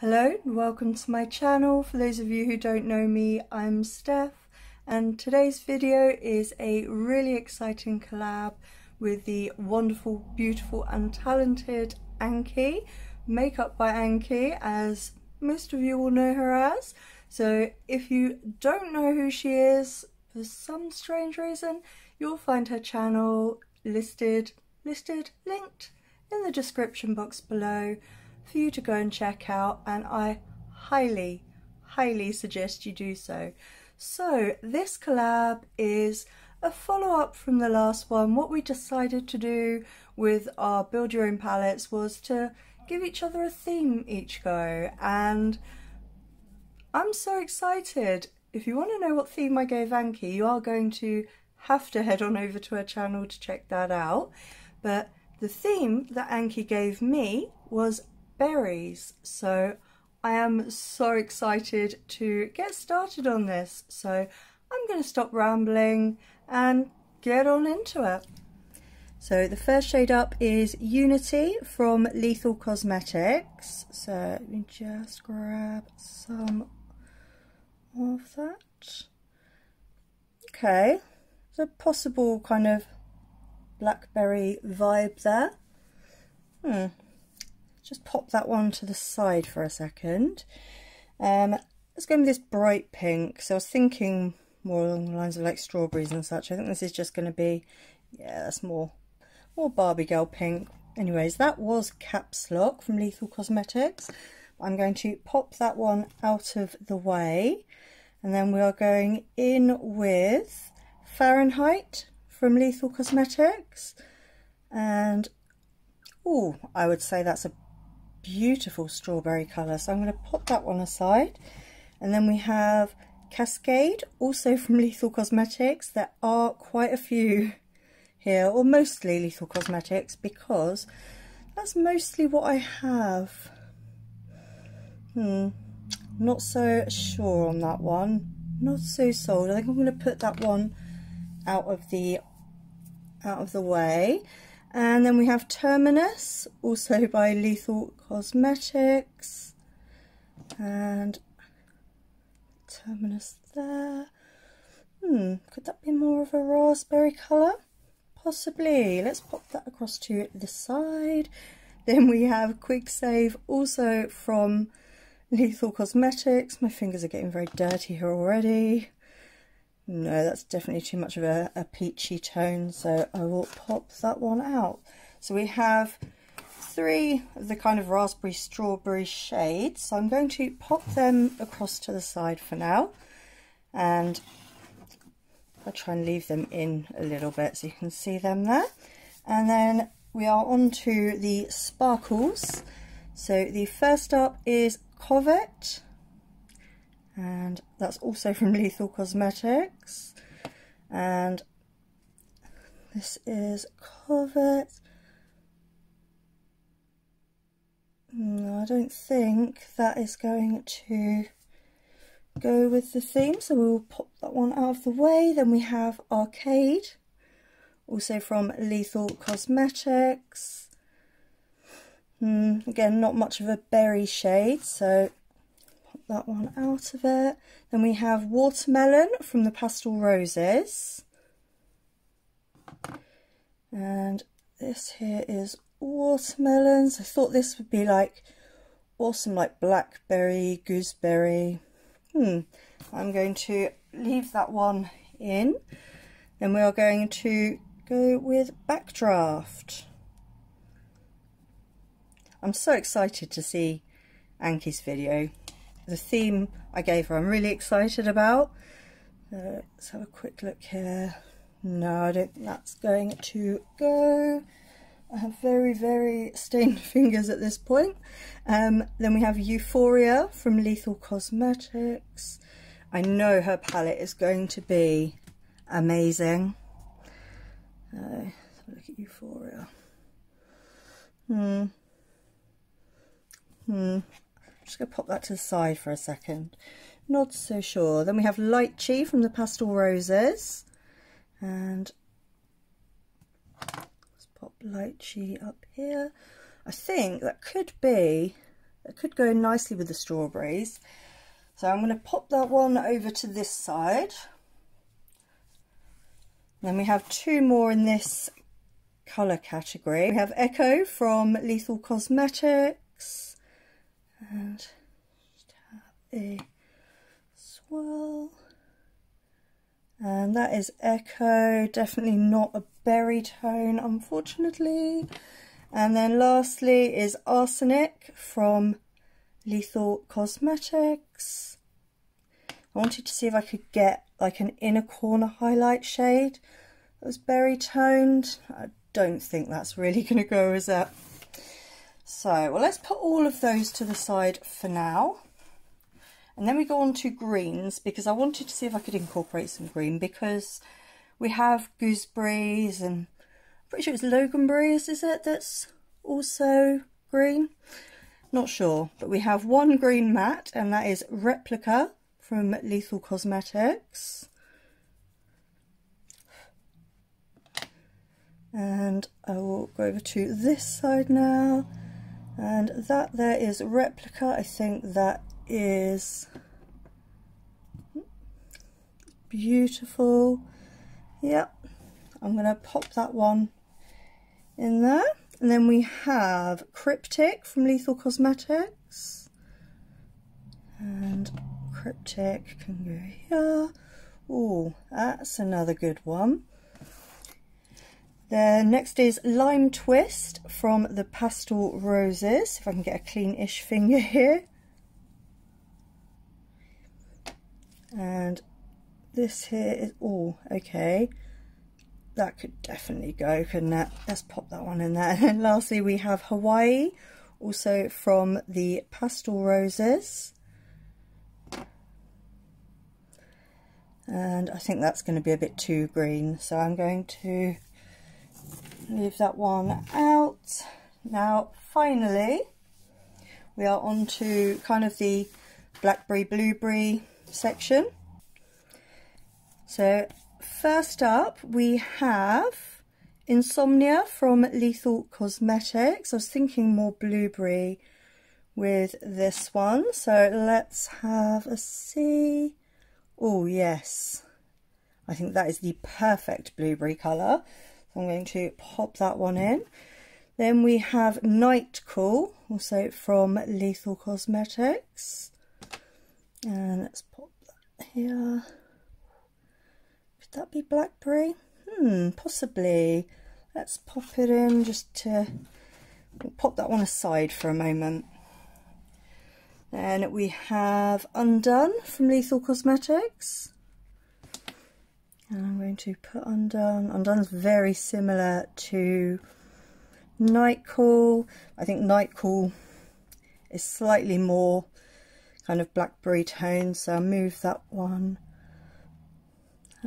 Hello and welcome to my channel. For those of you who don't know me, I'm Steph and today's video is a really exciting collab with the wonderful, beautiful and talented Annki, Makeup by Annki as most of you will know her as. So if you don't know who she is, for some strange reason, you'll find her channel listed, listed, linked in the description box below for you to go and check out and I highly, highly suggest you do so. So this collab is a follow-up from the last one. What we decided to do with our build your own palettes was to give each other a theme each go and I'm so excited. If you want to know what theme I gave Annki, you are going to have to head on over to her channel to check that out. But the theme that Annki gave me was berries. So I am so excited to get started on this. So I'm going to stop rambling and get on into it. So the first shade up is Unity from Lethal Cosmetics. So let me just grab some of that. Okay, there's a possible kind of blackberry vibe there. Hmm, just pop that one to the side for a second. Um, let's go with this bright pink. So I was thinking more along the lines of like strawberries and such. I think this is just going to be, yeah, that's more, more Barbie girl pink. Anyways, that was Caps Lock from Lethal Cosmetics. I'm going to pop that one out of the way. And then we are going in with Fahrenheit from Lethal Cosmetics. And, oh, I would say that's a beautiful strawberry colour. So I'm going to pop that one aside. And then we have Cascade, also from Lethal Cosmetics. There are quite a few here, or mostly Lethal Cosmetics, because that's mostly what I have. Hmm, not so sure on that one. Not so sold. I think I'm going to put that one out of the out of the way. And then we have Terminus, also by Lethal Cosmetics. And Terminus there. Hmm, could that be more of a raspberry colour? Possibly. Let's pop that across to the side. Then we have Quick Save, also from Lethal Cosmetics. My fingers are getting very dirty here already. No, that's definitely too much of a, a peachy tone, so I will pop that one out. So we have three of the kind of raspberry strawberry shades. So I'm going to pop them across to the side for now. And I'll try and leave them in a little bit so you can see them there. And then we are on to the sparkles. So the first up is Covet and that's also from Lethal Cosmetics. And this is Covet no I don't think that is going to go with the theme so we'll pop that one out of the way. Then we have Arcade also from Lethal Cosmetics. Mm, again not much of a berry shade so that one out of it. Then we have Watermelon from the Pastel Roses. And this here is watermelons. I thought this would be like awesome like blackberry, gooseberry. Hmm. I'm going to leave that one in. Then we are going to go with Backdraft. I'm so excited to see Annki's video the theme I gave her I'm really excited about. Uh, let's have a quick look here. No, I don't think that's going to go. I have very, very stained fingers at this point. Um, then we have Euphoria from Lethal Cosmetics. I know her palette is going to be amazing. Uh, look at Euphoria. Hmm. Hmm just going to pop that to the side for a second. Not so sure. Then we have Light Lychee from the Pastel Roses. And let's pop Lychee up here. I think that could be It could go nicely with the strawberries. So I'm going to pop that one over to this side. Then we have two more in this colour category. We have Echo from Lethal Cosmetics. And just have a swirl. And that is Echo, definitely not a berry tone, unfortunately. And then lastly is Arsenic from Lethal Cosmetics. I wanted to see if I could get like an inner corner highlight shade that was berry toned. I don't think that's really going to go as a... So, well, let's put all of those to the side for now. And then we go on to greens because I wanted to see if I could incorporate some green because we have gooseberries and I'm pretty sure it's loganberries, is it, that's also green? Not sure, but we have one green mat and that is Replica from Lethal Cosmetics. And I will go over to this side now. And that there is Replica. I think that is beautiful. Yep, I'm going to pop that one in there. And then we have Cryptic from Lethal Cosmetics. And Cryptic can go here. Oh, that's another good one. The next is Lime Twist from the Pastel Roses. If I can get a clean-ish finger here. And this here is, oh, okay. That could definitely go, couldn't it? Let's pop that one in there. And lastly, we have Hawaii, also from the Pastel Roses. and I think that's going to be a bit too green so I'm going to leave that one out. Now finally we are on to kind of the blackberry blueberry section. So first up we have Insomnia from Lethal Cosmetics. I was thinking more blueberry with this one. So let's have a see. Oh yes, I think that is the perfect blueberry colour. I'm going to pop that one in. Then we have Night Call, also from Lethal Cosmetics. And let's pop that here. Could that be blackberry? Hmm, possibly. Let's pop it in just to pop that one aside for a moment. Then we have Undone from Lethal Cosmetics. And I'm going to put Undone. Undone's very similar to Night Call. I think Night Call is slightly more kind of blackberry tone, so I'll move that one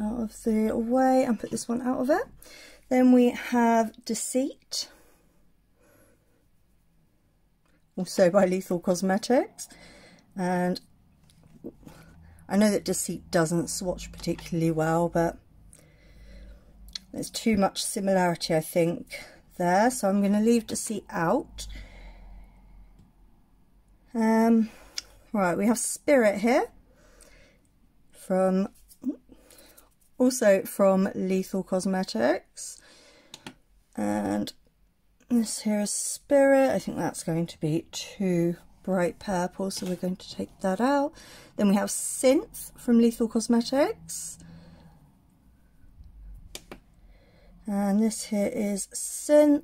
out of the way and put this one out of it. Then we have Deceit also by Lethal Cosmetics. And I know that Deceit doesn't swatch particularly well, but there's too much similarity, I think, there. So I'm going to leave Deceit out. Um, right, we have Spirit here from also from Lethal Cosmetics and this here is Spirit. I think that's going to be too bright purple, so we're going to take that out. Then we have Synth from Lethal Cosmetics. And this here is Synth.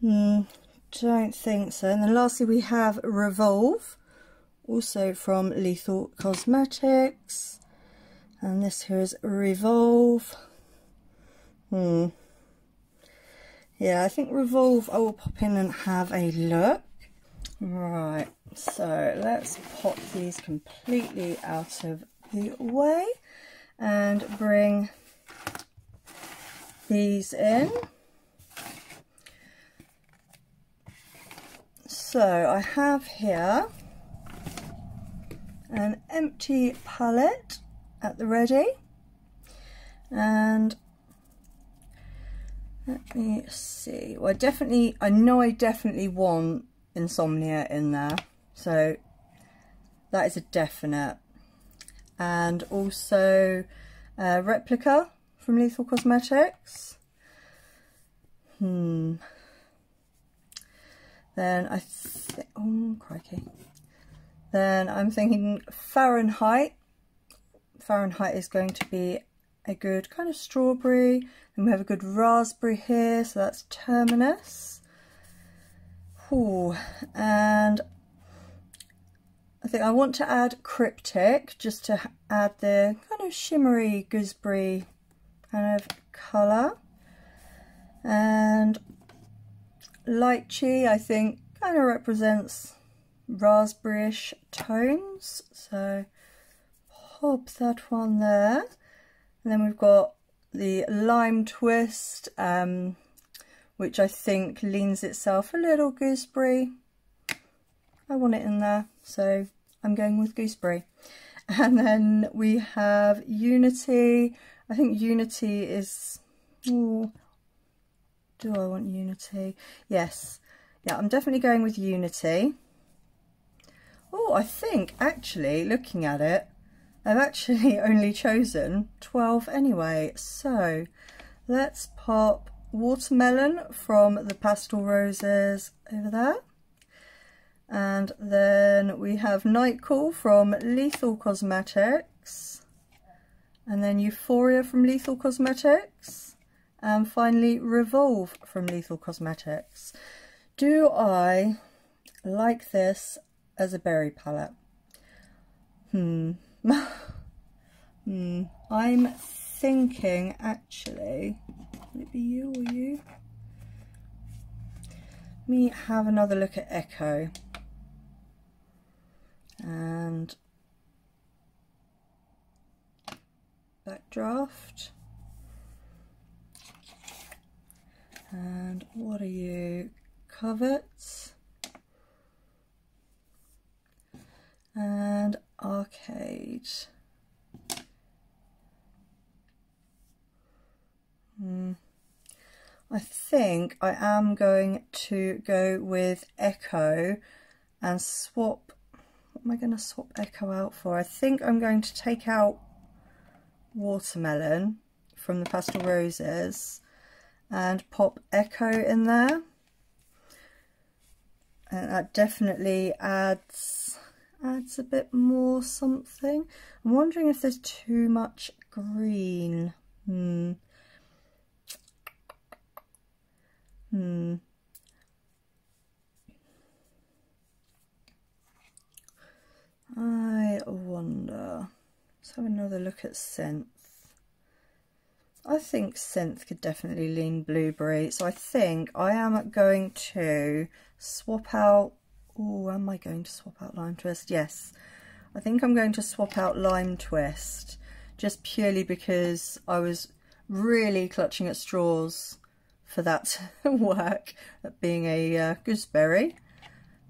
Hmm, don't think so. And then lastly we have Revolve, also from Lethal Cosmetics. And this here is Revolve. Hmm. Yeah, I think Revolve I will pop in and have a look. Right, so let's pop these completely out of the way and bring these in. So I have here an empty palette at the ready and let me see. Well, I definitely, I know I definitely want Insomnia in there. So that is a definite. And also uh, Replica from Lethal Cosmetics. Hmm. Then I think, oh crikey. Then I'm thinking Fahrenheit. Fahrenheit is going to be a good kind of strawberry. And we have a good raspberry here, so that's Terminus. Ooh, and I think I want to add Cryptic just to add the kind of shimmery gooseberry kind of colour. And Lychee I think kind of represents raspberryish tones. So pop that one there. And then we've got the Lime Twist, um, which I think leans itself a little gooseberry. I want it in there, so I'm going with gooseberry. And then we have Unity. I think Unity is... Ooh, do I want Unity? Yes. Yeah, I'm definitely going with Unity. Oh, I think, actually, looking at it, I've actually only chosen 12 anyway. So, let's pop Watermelon from the Pastel Roses over there. And then we have Night Call from Lethal Cosmetics. And then Euphoria from Lethal Cosmetics. And finally Revolve from Lethal Cosmetics. Do I like this as a berry palette? Hmm. hmm. I'm thinking actually, would it be you or you? Let me have another look at Echo and backdraft and what are you coverts and arcade hmm. I think I am going to go with Echo and swap what am I going to swap Echo out for? I think I'm going to take out Watermelon from the Pastel Roses and pop Echo in there. And that definitely adds adds a bit more something. I'm wondering if there's too much green. Hmm. Hmm. I wonder. Have another look at Synth. I think Synth could definitely lean Blueberry. So I think I am going to swap out... Oh, am I going to swap out Lime Twist? Yes. I think I'm going to swap out Lime Twist. Just purely because I was really clutching at straws for that work at being a uh, gooseberry.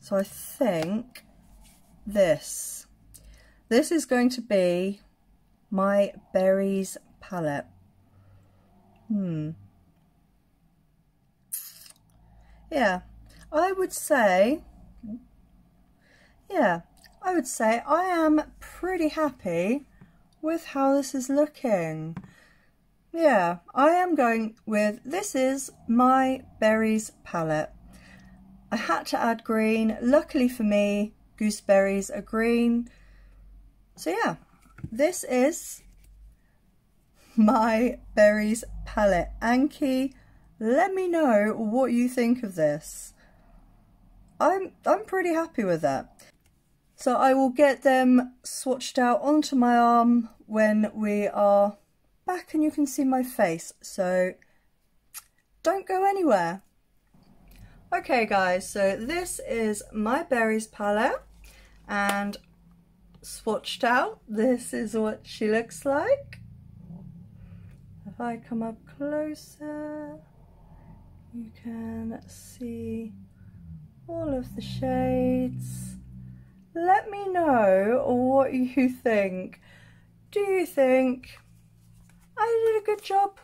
So I think this. This is going to be my berries palette. Hmm. Yeah, I would say, yeah, I would say I am pretty happy with how this is looking. Yeah, I am going with, this is my berries palette. I had to add green. Luckily for me, gooseberries are green. So yeah, this is my berries palette. Annki, let me know what you think of this. I'm, I'm pretty happy with that. So I will get them swatched out onto my arm when we are back and you can see my face. So don't go anywhere. Okay guys, so this is my berries palette and swatched out. This is what she looks like. If I come up closer, you can see all of the shades. Let me know what you think. Do you think I did a good job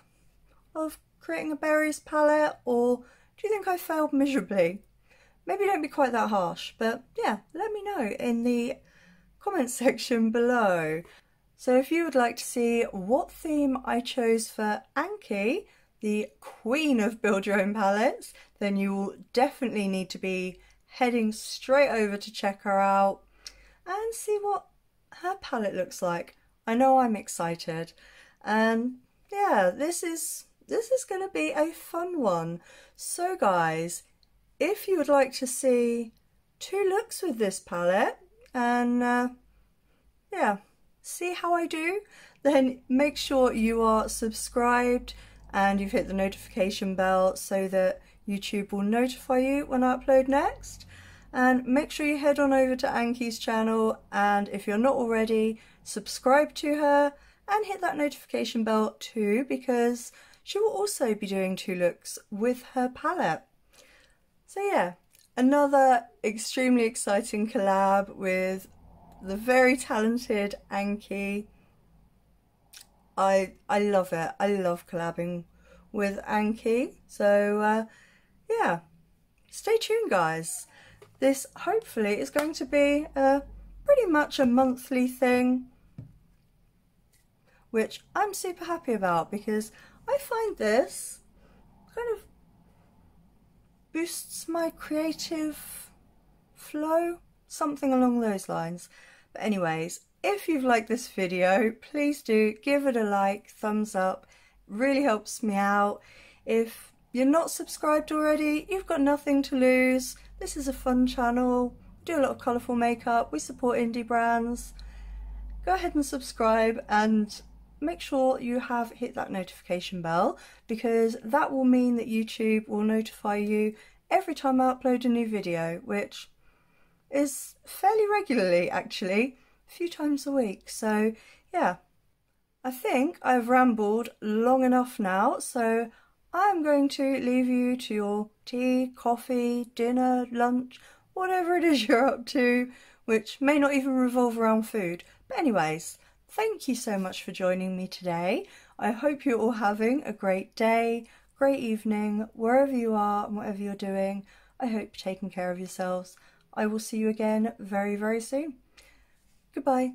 of creating a berries palette or do you think I failed miserably? maybe don't be quite that harsh, but yeah, let me know in the comment section below. So if you would like to see what theme I chose for Annki, the queen of build your own palettes, then you will definitely need to be heading straight over to check her out and see what her palette looks like. I know I'm excited and yeah, this is this is going to be a fun one. So guys, if you would like to see two looks with this palette and uh, yeah, see how I do, then make sure you are subscribed and you've hit the notification bell so that YouTube will notify you when I upload next. And make sure you head on over to Annki's channel and if you're not already, subscribe to her and hit that notification bell too because she will also be doing two looks with her palette. So yeah, another extremely exciting collab with the very talented Annki. I I love it. I love collabing with Annki. So uh, yeah, stay tuned guys. This hopefully is going to be a pretty much a monthly thing which I'm super happy about because I find this kind of boosts my creative flow, something along those lines. But anyways, if you've liked this video, please do give it a like, thumbs up, it really helps me out. If you're not subscribed already, you've got nothing to lose. This is a fun channel, we do a lot of colourful makeup, we support indie brands. Go ahead and subscribe and make sure you have hit that notification bell because that will mean that YouTube will notify you every time I upload a new video, which is fairly regularly actually, a few times a week. So yeah, I think I've rambled long enough now, so I'm going to leave you to your tea, coffee, dinner, lunch, whatever it is you're up to, which may not even revolve around food. But anyways, Thank you so much for joining me today. I hope you're all having a great day, great evening, wherever you are and whatever you're doing. I hope you're taking care of yourselves. I will see you again very, very soon. Goodbye.